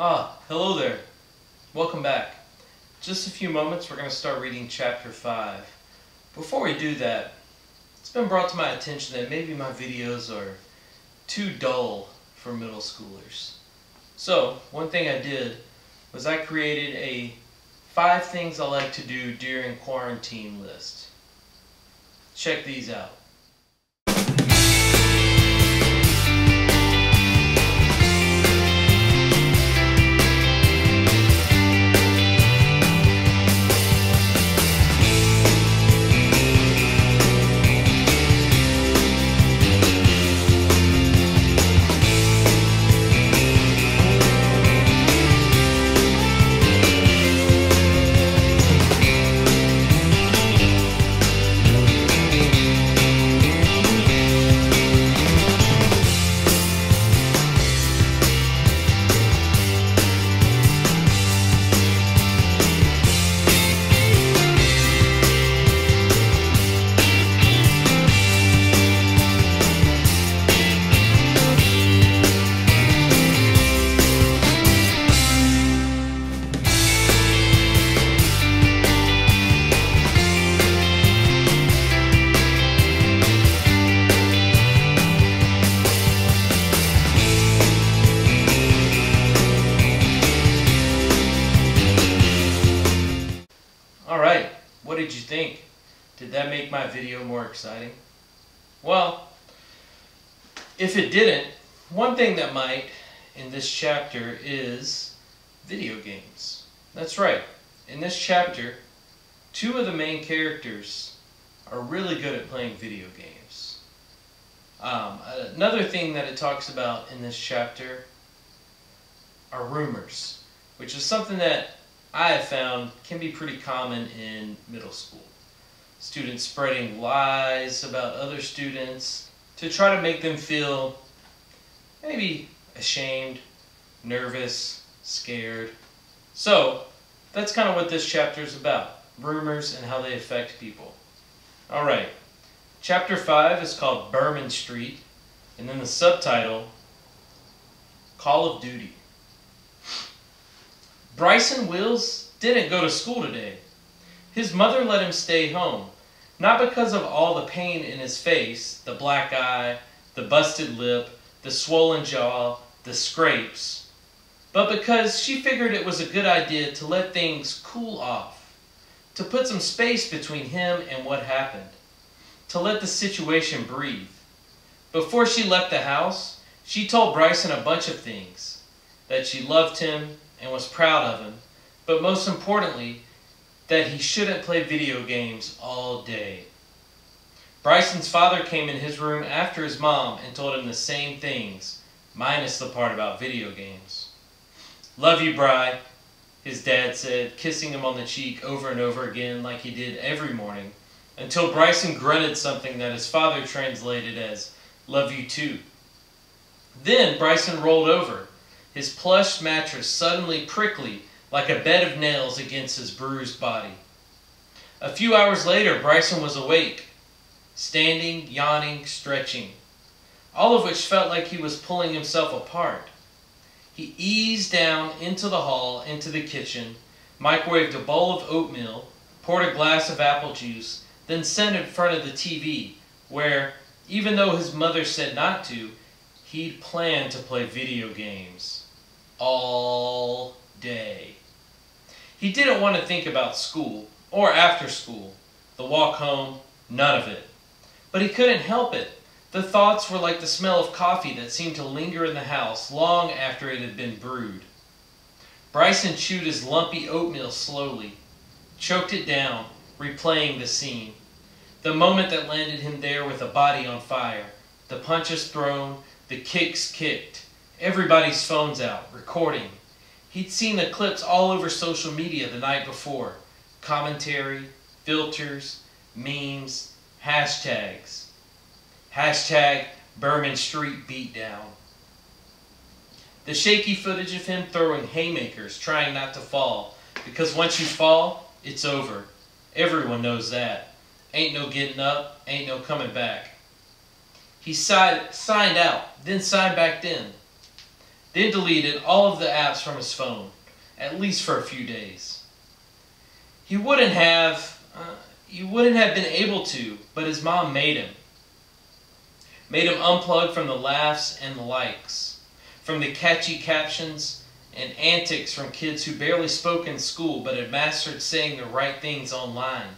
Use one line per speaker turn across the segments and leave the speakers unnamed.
Ah, hello there. Welcome back. Just a few moments, we're going to start reading chapter 5. Before we do that, it's been brought to my attention that maybe my videos are too dull for middle schoolers. So, one thing I did was I created a five things I like to do during quarantine list. Check these out. If it didn't, one thing that might in this chapter is video games. That's right. In this chapter, two of the main characters are really good at playing video games. Um, another thing that it talks about in this chapter are rumors, which is something that I have found can be pretty common in middle school. Students spreading lies about other students to try to make them feel maybe ashamed, nervous, scared. So, that's kind of what this chapter is about rumors and how they affect people. Alright, chapter 5 is called Burman Street, and then the subtitle Call of Duty. Bryson Wills didn't go to school today. His mother let him stay home, not because of all the pain in his face, the black eye, the busted lip, the swollen jaw, the scrapes, but because she figured it was a good idea to let things cool off, to put some space between him and what happened, to let the situation breathe. Before she left the house, she told Bryson a bunch of things that she loved him, and was proud of him, but most importantly, that he shouldn't play video games all day. Bryson's father came in his room after his mom and told him the same things, minus the part about video games. Love you, Bry, his dad said, kissing him on the cheek over and over again like he did every morning, until Bryson grunted something that his father translated as, love you too. Then Bryson rolled over his plush mattress suddenly prickly like a bed of nails against his bruised body. A few hours later, Bryson was awake, standing, yawning, stretching, all of which felt like he was pulling himself apart. He eased down into the hall, into the kitchen, microwaved a bowl of oatmeal, poured a glass of apple juice, then sat in front of the TV, where, even though his mother said not to, he'd planned to play video games all day. He didn't want to think about school or after school, the walk home, none of it. But he couldn't help it. The thoughts were like the smell of coffee that seemed to linger in the house long after it had been brewed. Bryson chewed his lumpy oatmeal slowly, choked it down, replaying the scene. The moment that landed him there with a body on fire, the punches thrown, the kicks kicked, Everybody's phone's out, recording. He'd seen the clips all over social media the night before. Commentary, filters, memes, hashtags. Hashtag Burman Street Beatdown. The shaky footage of him throwing haymakers, trying not to fall. Because once you fall, it's over. Everyone knows that. Ain't no getting up, ain't no coming back. He signed, signed out, then signed back in. Then deleted all of the apps from his phone, at least for a few days. He wouldn't have, uh, he wouldn't have been able to, but his mom made him. Made him unplug from the laughs and the likes, from the catchy captions and antics from kids who barely spoke in school but had mastered saying the right things online.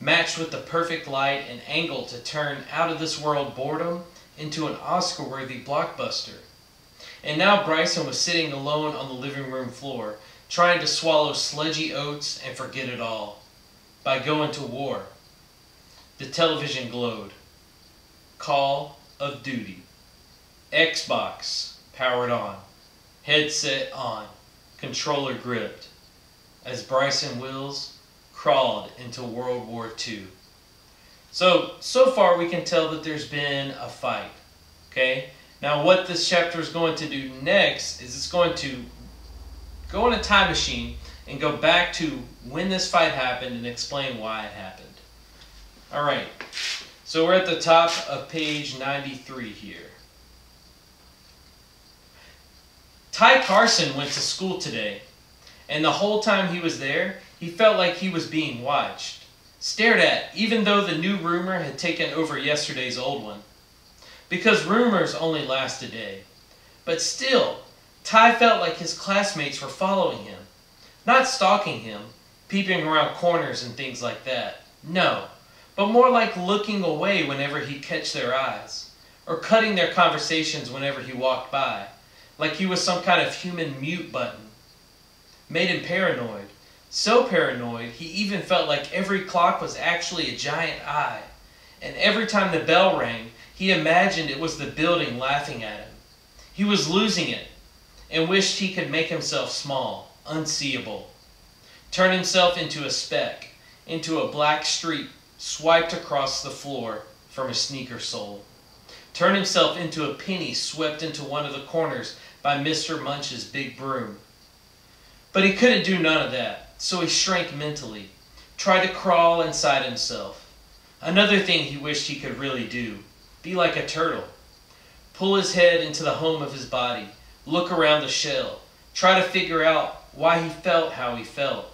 Matched with the perfect light and angle to turn out of this world boredom into an Oscar worthy blockbuster. And now Bryson was sitting alone on the living room floor, trying to swallow sludgy oats and forget it all by going to war. The television glowed. Call of Duty. Xbox powered on. Headset on. Controller gripped. As Bryson Wills crawled into World War II. So, so far we can tell that there's been a fight. Okay? Now, what this chapter is going to do next is it's going to go in a time machine and go back to when this fight happened and explain why it happened. All right. So we're at the top of page 93 here. Ty Carson went to school today, and the whole time he was there, he felt like he was being watched, stared at, even though the new rumor had taken over yesterday's old one. Because rumors only last a day. But still, Ty felt like his classmates were following him. Not stalking him, peeping around corners and things like that. No, but more like looking away whenever he'd catch their eyes, or cutting their conversations whenever he walked by, like he was some kind of human mute button. Made him paranoid. So paranoid, he even felt like every clock was actually a giant eye, and every time the bell rang, he imagined it was the building laughing at him. He was losing it, and wished he could make himself small, unseeable. Turn himself into a speck, into a black streak swiped across the floor from a sneaker sole. Turn himself into a penny swept into one of the corners by Mr. Munch's big broom. But he couldn't do none of that, so he shrank mentally, tried to crawl inside himself. Another thing he wished he could really do be like a turtle. Pull his head into the home of his body, look around the shell, try to figure out why he felt how he felt,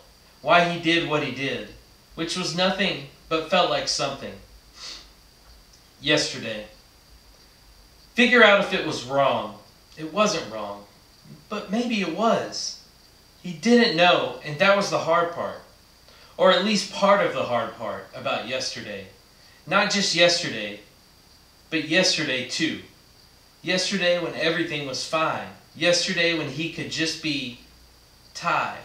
why he did what he did, which was nothing but felt like something. Yesterday. Figure out if it was wrong. It wasn't wrong. But maybe it was. He didn't know, and that was the hard part. Or at least part of the hard part about yesterday. Not just yesterday, but yesterday too. Yesterday when everything was fine. Yesterday when he could just be Ty.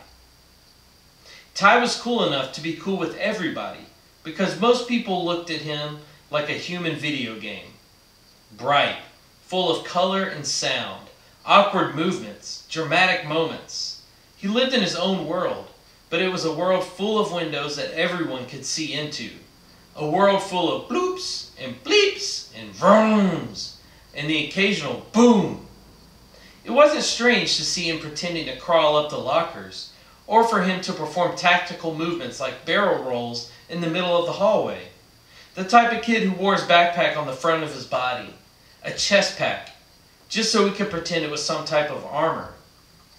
Ty was cool enough to be cool with everybody because most people looked at him like a human video game. Bright, full of color and sound, awkward movements, dramatic moments. He lived in his own world, but it was a world full of windows that everyone could see into. A world full of bloops and bleeps and vrooms and the occasional boom. It wasn't strange to see him pretending to crawl up the lockers, or for him to perform tactical movements like barrel rolls in the middle of the hallway. The type of kid who wore his backpack on the front of his body, a chest pack, just so he could pretend it was some type of armor.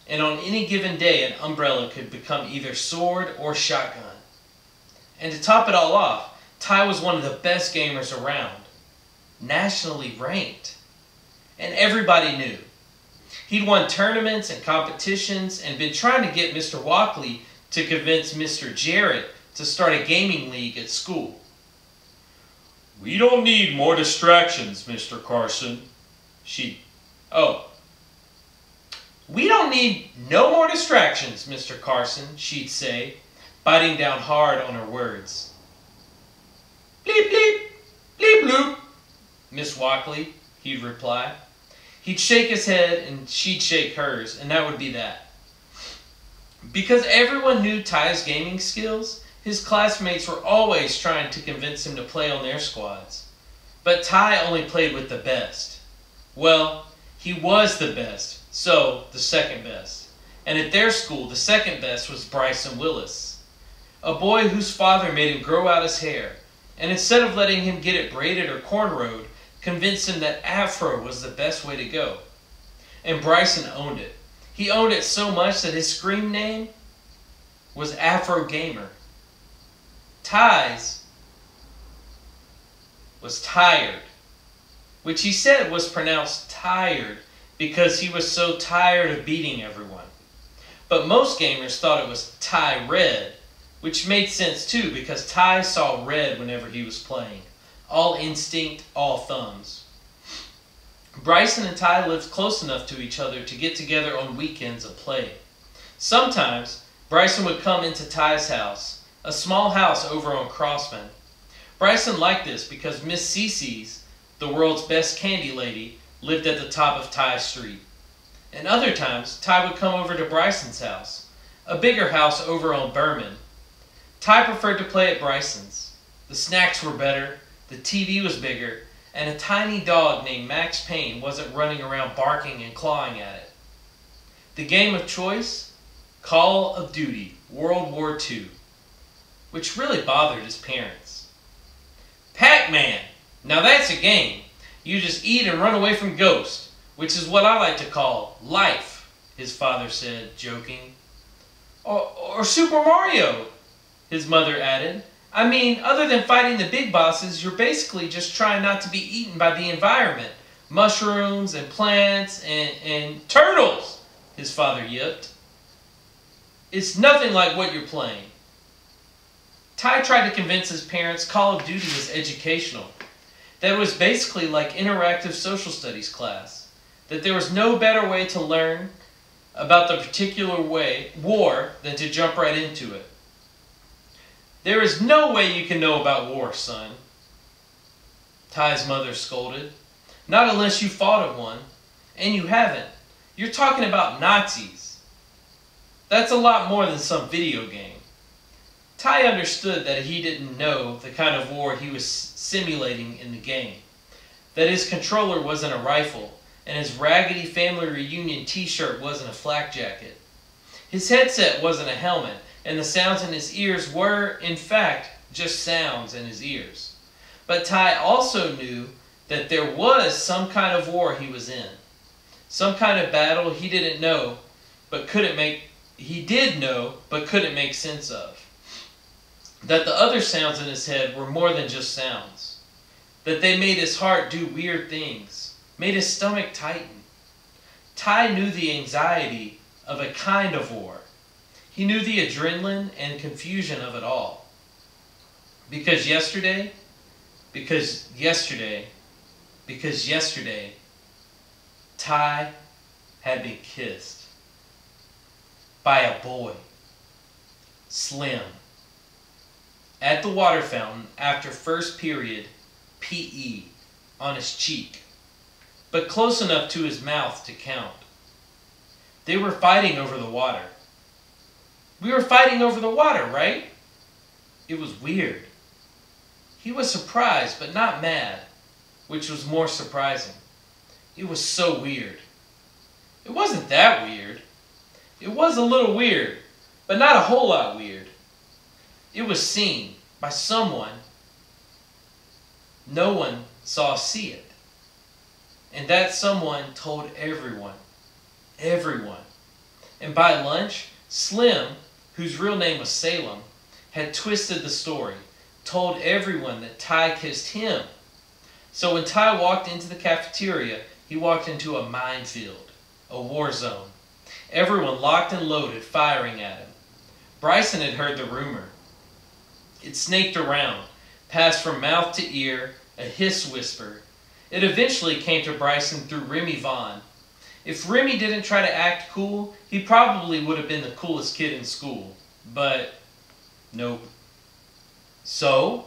And on any given day, an umbrella could become either sword or shotgun. And to top it all off, Ty was one of the best gamers around, nationally ranked. And everybody knew. He'd won tournaments and competitions and been trying to get Mr. Walkley to convince Mr. Jarrett to start a gaming league at school. We don't need more distractions, Mr. Carson. She. Oh. We don't need no more distractions, Mr. Carson, she'd say, biting down hard on her words. Miss Walkley, he'd reply. He'd shake his head and she'd shake hers, and that would be that. Because everyone knew Ty's gaming skills, his classmates were always trying to convince him to play on their squads. But Ty only played with the best. Well, he was the best, so the second best. And at their school, the second best was Bryson Willis, a boy whose father made him grow out his hair, and instead of letting him get it braided or cornrowed, convinced him that afro was the best way to go. and Bryson owned it. He owned it so much that his screen name was Afro Gamer. Ty's was TyRed, which he said was pronounced tired because he was so tired of beating everyone. But most gamers thought it was Ty Red, which made sense too because Ty saw red whenever he was playing. All instinct, all thumbs. Bryson and Ty lived close enough to each other to get together on weekends and play. Sometimes, Bryson would come into Ty's house, a small house over on Crossman. Bryson liked this because Miss Cece's, the world's best candy lady, lived at the top of Ty Street. And other times, Ty would come over to Bryson's house, a bigger house over on Burman. Ty preferred to play at Bryson's. The snacks were better, the TV was bigger, and a tiny dog named Max Payne wasn't running around barking and clawing at it. The game of choice? Call of Duty, World War II, which really bothered his parents. Pac-Man! Now that's a game. You just eat and run away from ghosts, which is what I like to call life, his father said, joking. Or, or Super Mario, his mother added. I mean, other than fighting the big bosses, you're basically just trying not to be eaten by the environment. Mushrooms and plants and, and turtles, his father yipped. It's nothing like what you're playing. Ty tried to convince his parents Call of Duty was educational. That it was basically like interactive social studies class. That there was no better way to learn about the particular way, war, than to jump right into it. There is no way you can know about war, son. Ty's mother scolded. Not unless you fought at one. And you haven't. You're talking about Nazis. That's a lot more than some video game. Ty understood that he didn't know the kind of war he was simulating in the game. That his controller wasn't a rifle, and his raggedy family reunion t-shirt wasn't a flak jacket. His headset wasn't a helmet, and the sounds in his ears were, in fact, just sounds in his ears. But Ty also knew that there was some kind of war he was in. Some kind of battle he didn't know, but couldn't make, he did know, but couldn't make sense of. That the other sounds in his head were more than just sounds. That they made his heart do weird things, made his stomach tighten. Ty knew the anxiety of a kind of war he knew the adrenaline and confusion of it all. Because yesterday, because yesterday, because yesterday, Ty had been kissed by a boy, Slim, at the water fountain after first period PE on his cheek, but close enough to his mouth to count. They were fighting over the water. We were fighting over the water, right? It was weird. He was surprised, but not mad, which was more surprising. It was so weird. It wasn't that weird. It was a little weird, but not a whole lot weird. It was seen by someone no one saw see it. And that someone told everyone. Everyone. And by lunch, Slim whose real name was Salem, had twisted the story, told everyone that Ty kissed him. So when Ty walked into the cafeteria, he walked into a minefield, a war zone. Everyone locked and loaded, firing at him. Bryson had heard the rumor. It snaked around, passed from mouth to ear, a hiss whisper. It eventually came to Bryson through Remy Vaughn, if Remy didn't try to act cool, he probably would have been the coolest kid in school. But, nope. So,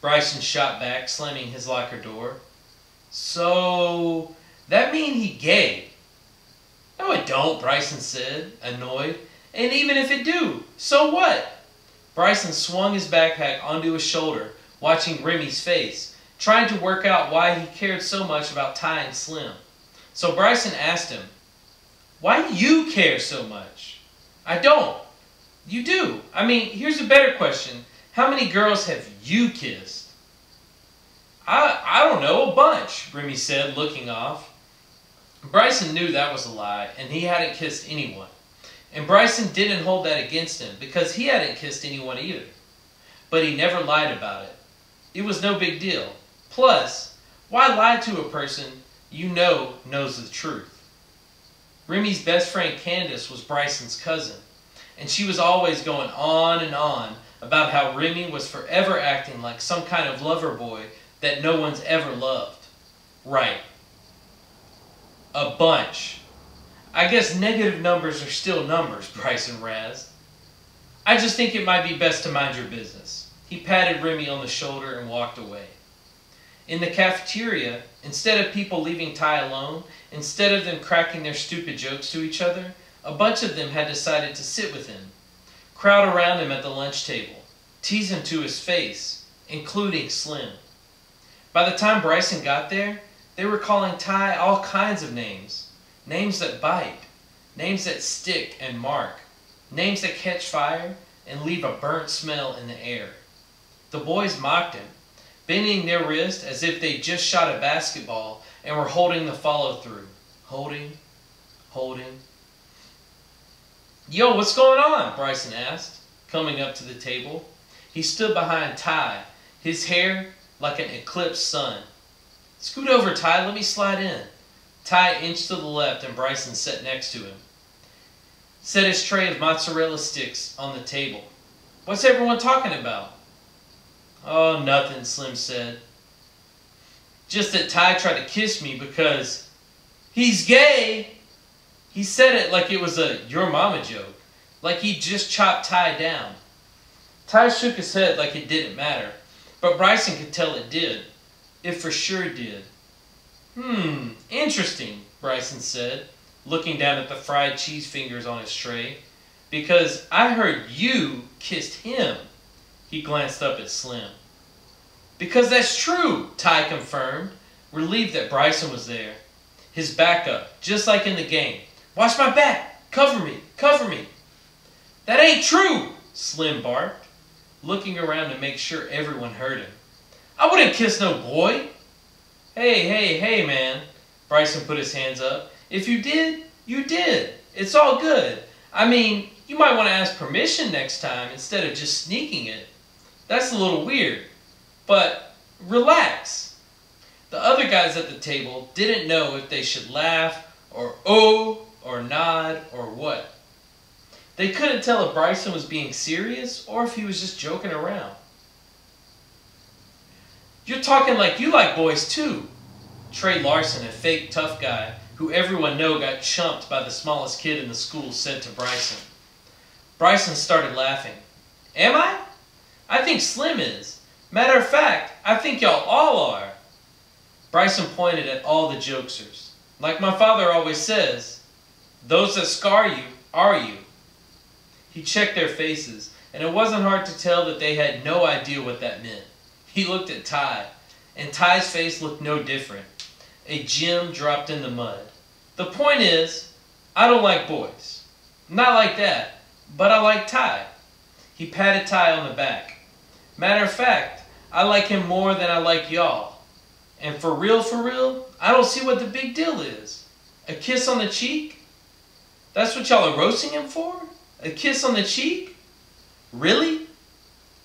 Bryson shot back, slamming his locker door. So, that mean he gay? No, it don't, Bryson said, annoyed. And even if it do, so what? Bryson swung his backpack onto his shoulder, watching Remy's face, trying to work out why he cared so much about Ty and Slim. So Bryson asked him, Why do you care so much? I don't. You do. I mean, here's a better question. How many girls have you kissed? I, I don't know, a bunch, Remy said, looking off. Bryson knew that was a lie, and he hadn't kissed anyone. And Bryson didn't hold that against him because he hadn't kissed anyone either. But he never lied about it. It was no big deal. Plus, why lie to a person you know knows the truth? Remy's best friend Candace was Bryson's cousin, and she was always going on and on about how Remy was forever acting like some kind of lover boy that no one's ever loved. Right. A bunch. I guess negative numbers are still numbers, Bryson Raz. I just think it might be best to mind your business. He patted Remy on the shoulder and walked away. In the cafeteria, instead of people leaving Ty alone, instead of them cracking their stupid jokes to each other, a bunch of them had decided to sit with him, crowd around him at the lunch table, tease him to his face, including Slim. By the time Bryson got there, they were calling Ty all kinds of names. Names that bite, names that stick and mark, names that catch fire and leave a burnt smell in the air. The boys mocked him, bending their wrist as if they just shot a basketball and were holding the follow through. Holding, holding. Yo, what's going on? Bryson asked, coming up to the table. He stood behind Ty, his hair like an eclipsed sun. Scoot over, Ty. Let me slide in. Ty inched to the left and Bryson sat next to him. Set his tray of mozzarella sticks on the table. What's everyone talking about? Oh, nothing, Slim said. Just that Ty tried to kiss me because he's gay. He said it like it was a your mama joke, like he just chopped Ty down. Ty shook his head like it didn't matter, but Bryson could tell it did. It for sure did. Hmm, interesting, Bryson said, looking down at the fried cheese fingers on his tray. Because I heard you kissed him. He glanced up at Slim. Because that's true, Ty confirmed, relieved that Bryson was there. His backup, just like in the game. Watch my back! Cover me! Cover me! That ain't true! Slim barked, looking around to make sure everyone heard him. I wouldn't kiss no boy! Hey, hey, hey, man. Bryson put his hands up. If you did, you did. It's all good. I mean, you might want to ask permission next time instead of just sneaking it. That's a little weird. But relax. The other guys at the table didn't know if they should laugh or oh or nod or what. They couldn't tell if Bryson was being serious or if he was just joking around. You're talking like you like boys too. Trey Larson, a fake tough guy who everyone know got chumped by the smallest kid in the school, said to Bryson. Bryson started laughing. Am I? I think Slim is. Matter of fact, I think y'all all are. Bryson pointed at all the jokesters. Like my father always says, those that scar you are you. He checked their faces, and it wasn't hard to tell that they had no idea what that meant. He looked at Ty, and Ty's face looked no different. A gem dropped in the mud. The point is, I don't like boys. Not like that, but I like Ty. He patted Ty on the back. Matter of fact, I like him more than I like y'all. And for real, for real, I don't see what the big deal is. A kiss on the cheek? That's what y'all are roasting him for? A kiss on the cheek? Really?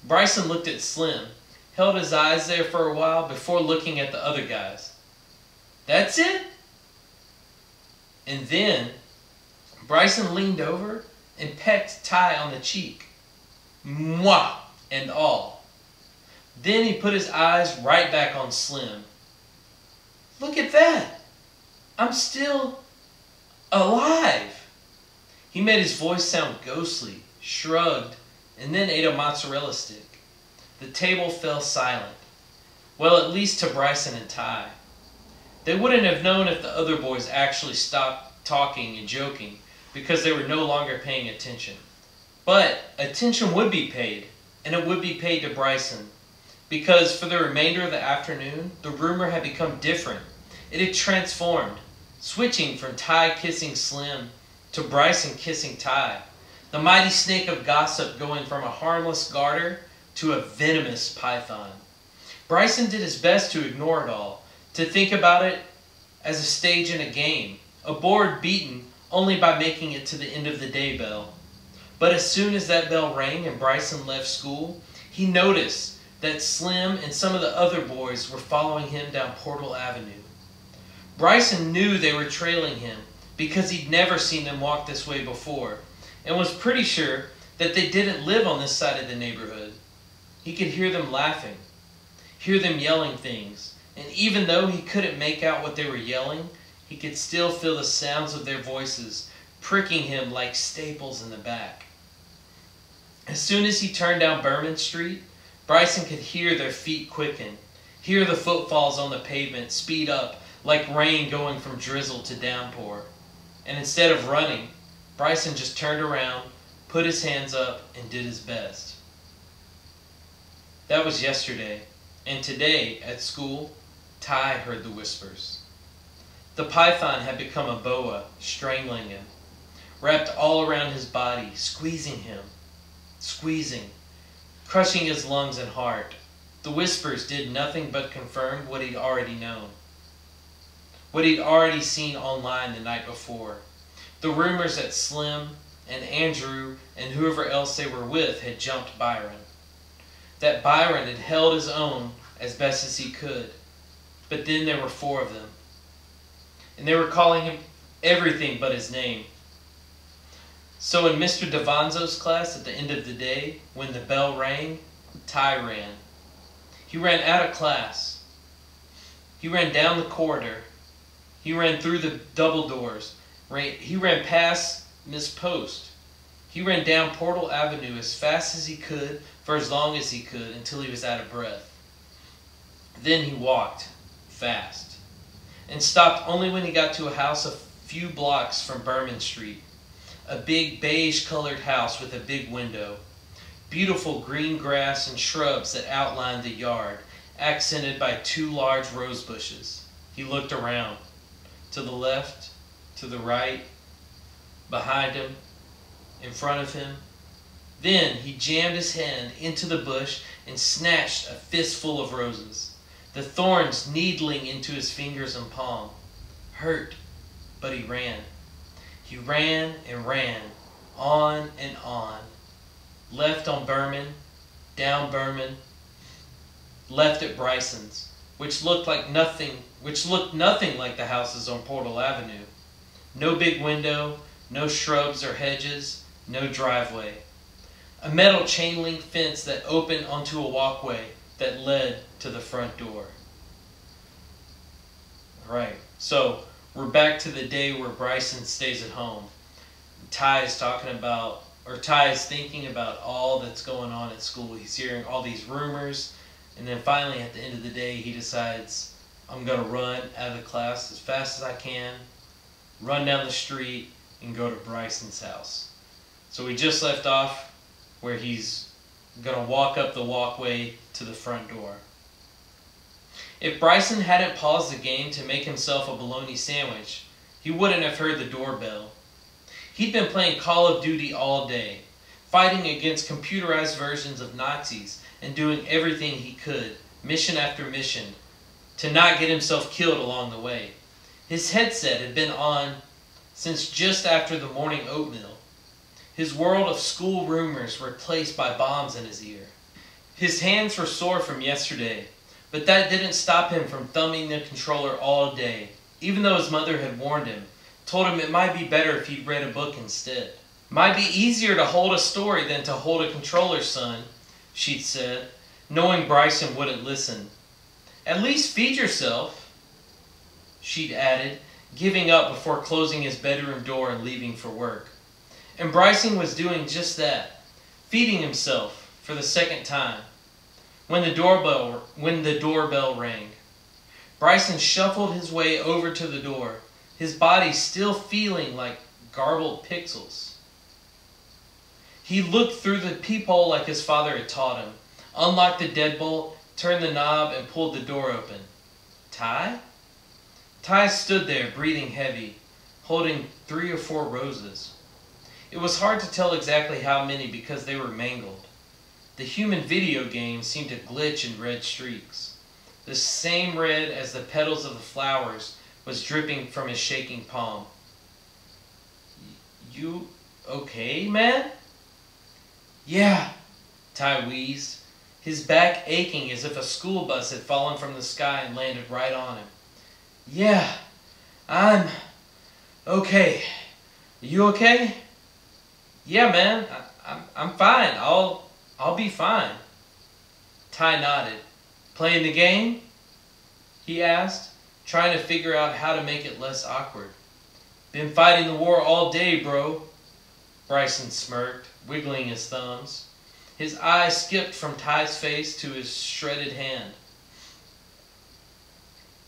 Bryson looked at Slim held his eyes there for a while before looking at the other guys. That's it? And then Bryson leaned over and pecked Ty on the cheek. Mwah! And all. Then he put his eyes right back on Slim. Look at that! I'm still alive! He made his voice sound ghostly, shrugged, and then ate a mozzarella stick. The table fell silent. Well, at least to Bryson and Ty. They wouldn't have known if the other boys actually stopped talking and joking because they were no longer paying attention. But attention would be paid, and it would be paid to Bryson because for the remainder of the afternoon, the rumor had become different. It had transformed, switching from Ty kissing Slim to Bryson kissing Ty. The mighty snake of gossip going from a harmless garter to a venomous python. Bryson did his best to ignore it all, to think about it as a stage in a game, a board beaten only by making it to the end of the day bell. But as soon as that bell rang and Bryson left school, he noticed that Slim and some of the other boys were following him down Portal Avenue. Bryson knew they were trailing him because he'd never seen them walk this way before and was pretty sure that they didn't live on this side of the neighborhood. He could hear them laughing, hear them yelling things, and even though he couldn't make out what they were yelling, he could still feel the sounds of their voices pricking him like staples in the back. As soon as he turned down Burman Street, Bryson could hear their feet quicken, hear the footfalls on the pavement speed up like rain going from drizzle to downpour. And instead of running, Bryson just turned around, put his hands up, and did his best. That was yesterday, and today at school, Ty heard the whispers. The python had become a boa, strangling him, wrapped all around his body, squeezing him, squeezing, crushing his lungs and heart. The whispers did nothing but confirm what he'd already known, what he'd already seen online the night before. The rumors that Slim and Andrew and whoever else they were with had jumped Byron. That Byron had held his own as best as he could. But then there were four of them. And they were calling him everything but his name. So in Mr. Devanzo's class at the end of the day, when the bell rang, Ty ran. He ran out of class. He ran down the corridor. He ran through the double doors. He ran past Miss Post. He ran down Portal Avenue as fast as he could for as long as he could until he was out of breath. Then he walked fast and stopped only when he got to a house a few blocks from Burman Street a big beige colored house with a big window, beautiful green grass and shrubs that outlined the yard, accented by two large rose bushes. He looked around, to the left, to the right, behind him, in front of him. Then he jammed his hand into the bush and snatched a fistful of roses, the thorns needling into his fingers and palm. Hurt, but he ran. He ran and ran, on and on. Left on Burman, down Burman, left at Bryson's, which looked like nothing, which looked nothing like the houses on Portal Avenue. No big window, no shrubs or hedges, no driveway. A metal chain link fence that opened onto a walkway that led to the front door. All right, so we're back to the day where Bryson stays at home. Ty is talking about, or Ty is thinking about all that's going on at school. He's hearing all these rumors, and then finally at the end of the day, he decides, I'm going to run out of the class as fast as I can, run down the street, and go to Bryson's house. So we just left off where he's going to walk up the walkway to the front door. If Bryson hadn't paused the game to make himself a bologna sandwich, he wouldn't have heard the doorbell. He'd been playing Call of Duty all day, fighting against computerized versions of Nazis and doing everything he could, mission after mission, to not get himself killed along the way. His headset had been on since just after the morning oatmeal. His world of school rumors replaced by bombs in his ear. His hands were sore from yesterday, but that didn't stop him from thumbing the controller all day, even though his mother had warned him, told him it might be better if he'd read a book instead. Might be easier to hold a story than to hold a controller, son, she'd said, knowing Bryson wouldn't listen. At least feed yourself, she'd added, giving up before closing his bedroom door and leaving for work. And Bryson was doing just that, feeding himself for the second time when the doorbell when the doorbell rang. Bryson shuffled his way over to the door, his body still feeling like garbled pixels. He looked through the peephole like his father had taught him, unlocked the deadbolt, turned the knob, and pulled the door open. Ty? Ty stood there, breathing heavy, holding three or four roses. It was hard to tell exactly how many because they were mangled. The human video game seemed to glitch in red streaks. The same red as the petals of the flowers was dripping from his shaking palm. You okay, man? Yeah, Ty wheezed, his back aching as if a school bus had fallen from the sky and landed right on him. Yeah, I'm okay. Are you okay? Yeah, man, I, I'm, I'm fine. I'll, I'll be fine. Ty nodded. Playing the game? He asked, trying to figure out how to make it less awkward. Been fighting the war all day, bro. Bryson smirked, wiggling his thumbs. His eyes skipped from Ty's face to his shredded hand.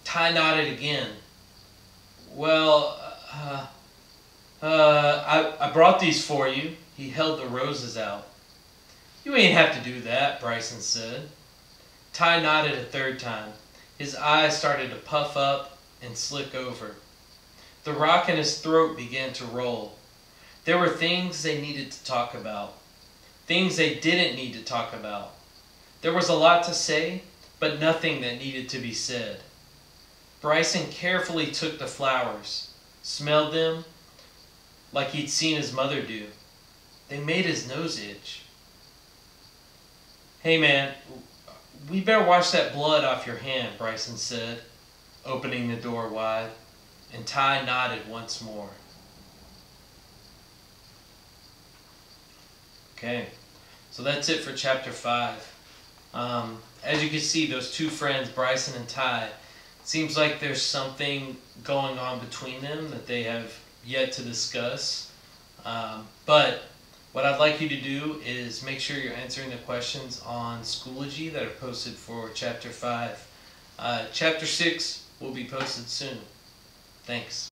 Ty nodded again. Well, uh, uh, I, I brought these for you. He held the roses out. You ain't have to do that, Bryson said. Ty nodded a third time. His eyes started to puff up and slick over. The rock in his throat began to roll. There were things they needed to talk about, things they didn't need to talk about. There was a lot to say, but nothing that needed to be said. Bryson carefully took the flowers, smelled them like he'd seen his mother do. They made his nose itch. Hey man, we better wash that blood off your hand, Bryson said, opening the door wide, and Ty nodded once more. Okay, so that's it for chapter 5. Um, as you can see, those two friends, Bryson and Ty, seems like there's something going on between them that they have yet to discuss. Um, but what I'd like you to do is make sure you're answering the questions on Schoology that are posted for Chapter 5. Uh, chapter 6 will be posted soon. Thanks.